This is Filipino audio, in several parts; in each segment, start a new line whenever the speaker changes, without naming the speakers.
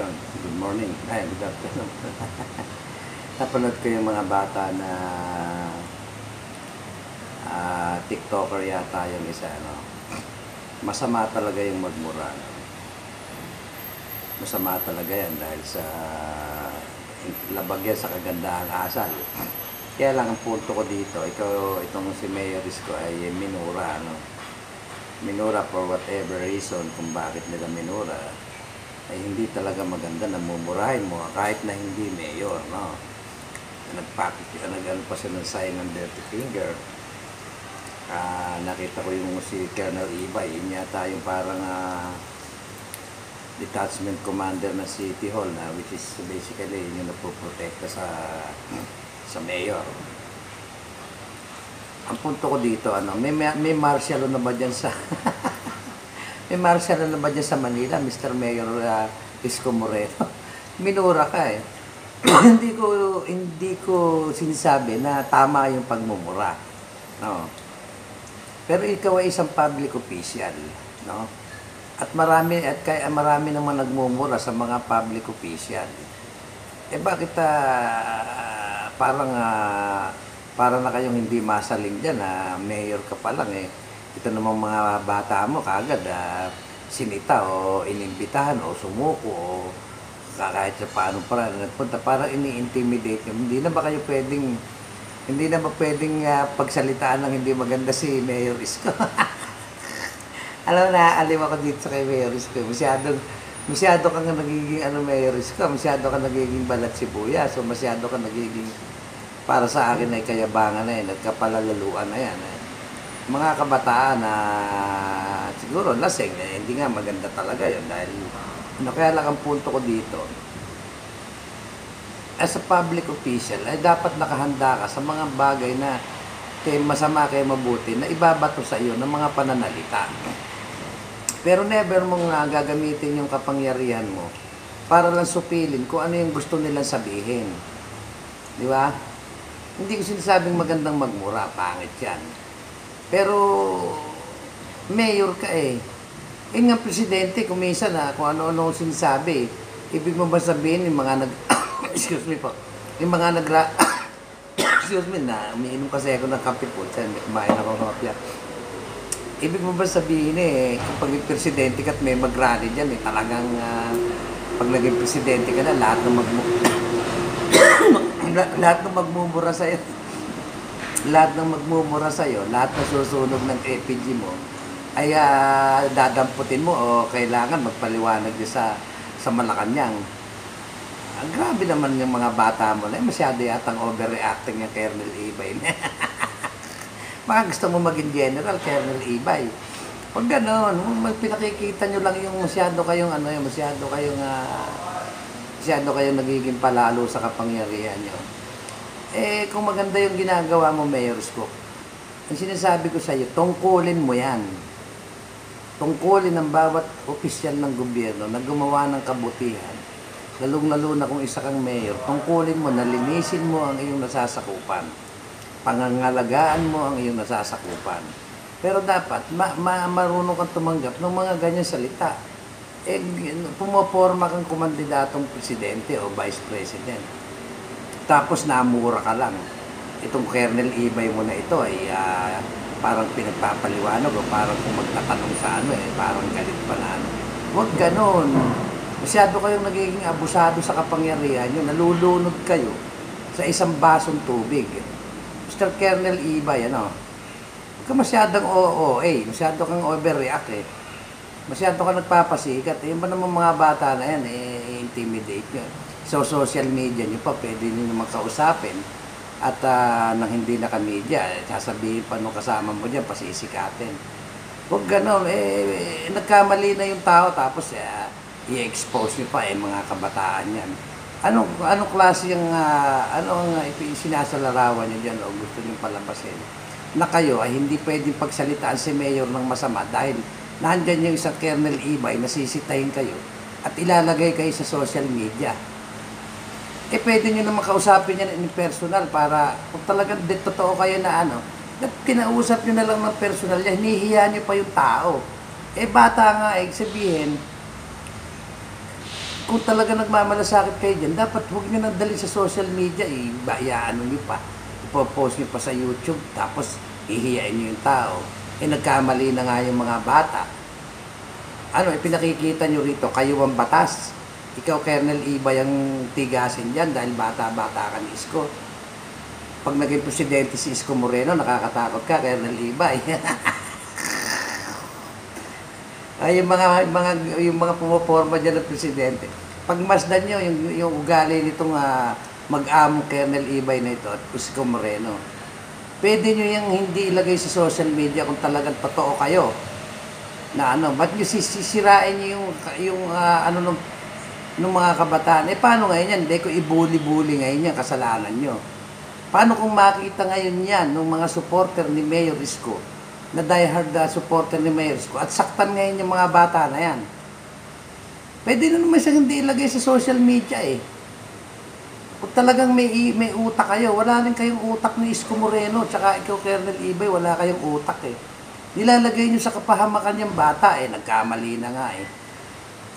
Yun, good morning. Ay, good afternoon. Napanood ko yung mga bata na ah, TikToker yata yung isa, ano. Masama talaga yung magmura. no? Masama talaga yan dahil sa labag yan sa kagandahang asal. Kaya lang ang punto ko dito, ikaw, itong si Mayor Isko ay minura, ano. Minura for whatever reason kung bakit nila minura ay hindi talaga maganda na mumurahin mo kahit na hindi mayor, no? Nagpapit, nag-ano pa siya ng sign ng dirty finger. Ah, nakita ko yung si Colonel Ibay, yun yata yung parang ah, detachment commander ng City Hall na which is basically yun yung nagpoprotekta sa sa mayor. Ang punto ko dito, ano, may, may martial na ba dyan sa May martial na ba dyan sa Manila, Mr. Mayor uh, Isko Moreno? Minura ka eh. hindi ko hindi ko sinasabi na tama yung pagmumura. No. Pero ikaw ay isang public official, no? At marami at kaya marami naman nagmumura sa mga public official. Eh bakit ah, parang ah, para na kayong hindi masaling diyan na mayor ka pa lang eh ito namang mga bata mo kagad ah, sinita o inimbitahan o sumuko o ka- kahit sa paano para nagpunta para ini-intimidate. Hindi na ba kayo pwedeng hindi na ba pwedeng ah, pagsalitaan ng hindi maganda si Mayor Isko? Alam na, aliw ako dito kay Mayor Isko. Masyadong, masyado kang nagiging ano Mayor Isko, masyado kang nagiging balat sibuya. So masyado kang nagiging para sa akin ay kayabangan na yan, nagkapalalaluan na yan. Eh mga kabataan na siguro lasing, eh, hindi nga maganda talaga yun dahil ano, kaya lang ang punto ko dito as a public official ay dapat nakahanda ka sa mga bagay na kay masama kay mabuti na ibabato sa iyo ng mga pananalita. Pero never mong nga gagamitin yung kapangyarihan mo para lang supilin kung ano yung gusto nilang sabihin. Di ba? Hindi ko sinasabing magandang magmura, pangit yan. Pero, mayor ka eh. Eh nga presidente, kung minsan na kung ano-ano sinasabi, ibig mo ba sabihin yung mga nag... excuse me po. Yung mga nagra... excuse me na, umiinom kasi ako ng kape po. Diyan, kumain ako ng kapya. Ibig mo ba sabihin eh, kapag presidente ka at may mag-rally dyan, eh, talagang ah, pag naging presidente ka na, lahat ng magmu... lahat ng magmumura sa'yo lahat ng magmumura sa'yo, lahat na susunog ng EPG mo, ay ah, dadamputin mo o kailangan magpaliwanag din sa, sa Malacanang. Ang grabe naman yung mga bata mo na, eh, masyado yatang overreacting yung Colonel Ibay. Baka gusto mo maging general, Colonel Ibay. Pag gano'n, pinakikita nyo lang yung masyado kayong ano, yung masyado kayong ah, masyado kayong nagiging palalo sa kapangyarihan nyo. Eh, kung maganda yung ginagawa mo, Mayor Isko, ang sinasabi ko sa iyo, tungkulin mo yan. Tungkulin ng bawat opisyal ng gobyerno na gumawa ng kabutihan, lalong-lalo na kung isa kang mayor, tungkulin mo na linisin mo ang iyong nasasakupan. Pangangalagaan mo ang iyong nasasakupan. Pero dapat, ma- ma- marunong kang tumanggap ng mga ganyan salita. Eh, pumoporma kang kumandidatong presidente o vice president tapos namura ka lang. Itong kernel ibay mo na ito ay ah, parang pinagpapaliwanag o parang kung magtatanong sa ano eh, parang galit pa na ano. Huwag ganon. Masyado kayong nagiging abusado sa kapangyarihan nyo. Nalulunod kayo sa isang basong tubig. Mr. Kernel Ibay, ano? Huwag ka masyadong OOA. Masyado kang overreact eh. Masyado ka nagpapasikat. Eh, Yung ba naman mga bata na yan, eh, intimidate nyo. So, social media nyo pa, pwede nyo naman. At ah, nang hindi naka-media, eh, sasabihin pa nung kasama mo dyan, pasisikatin. Huwag ganon, eh, nagkamali na yung tao, tapos eh, i-expose nyo pa eh, mga kabataan yan. Anong, anong klase yung, ah, ano ang uh, sinasalarawan nyo dyan o gusto nyo palabasin? Na kayo ay hindi pwedeng pagsalitaan si Mayor ng masama dahil nandyan yung isang Colonel Ibay, nasisitahin kayo at ilalagay kayo sa social media eh pwede nyo naman kausapin yan in personal para kung talagang di totoo kayo na ano, at kinausap nyo na lang ng personal yan, hinihiya nyo pa yung tao. Eh bata nga, eh, sabihin, kung talaga nagmamalasakit kayo dyan, dapat huwag nyo nang dali sa social media, eh, bayaan nyo pa. Ipopost nyo pa sa YouTube, tapos ihiyain nyo yung tao. Eh, nagkamali na nga yung mga bata. Ano, ipinakikita nyo rito, kayo ang batas. Ikaw, Colonel Iba, yung tigasin dyan dahil bata-bata ka ni Isko. Pag naging presidente si Isko Moreno, nakakatakot ka, Colonel Iba. eh. Ay, yung mga, mga, yung mga pumaporma dyan ng presidente. Pagmasdan nyo, yung, yung ugali nitong ah, mag-among Colonel Ibay na ito at Isko Moreno. Pwede nyo yung hindi ilagay sa social media kung talagang totoo kayo. Na ano, ba't nyo sisirain nyo yung, yung ah, ano nung, nung mga kabataan? Eh, paano ngayon yan? Hindi ko ibuli-buli ngayon yan, kasalanan nyo. Paano kung makita ngayon yan ng mga supporter ni Mayor Isko na diehard uh, supporter ni Mayor Isko at saktan ngayon yung mga bata na yan? Pwede na naman siya hindi ilagay sa social media eh. Kung talagang may, may utak kayo, wala rin kayong utak ni Isko Moreno tsaka ikaw, Colonel Ibay, wala kayong utak eh. Nilalagay nyo sa kapahamakan yung bata eh, nagkamali na nga eh.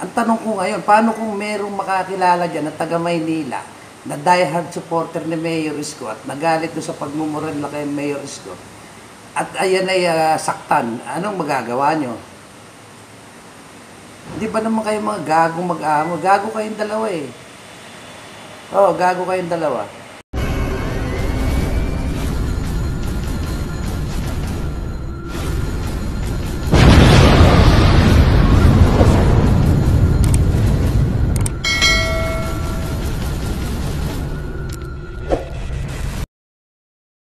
Ang tanong ko ngayon, paano kung merong makakilala dyan na taga Maynila na diehard supporter ni Mayor Isko at nagalit doon sa pagmumural na kay Mayor Isko at ayan ay ah, saktan, anong magagawa nyo? Hindi ba naman kayo mga gago mag-amo? Gago kayong dalawa eh. Oo, gago kayong dalawa.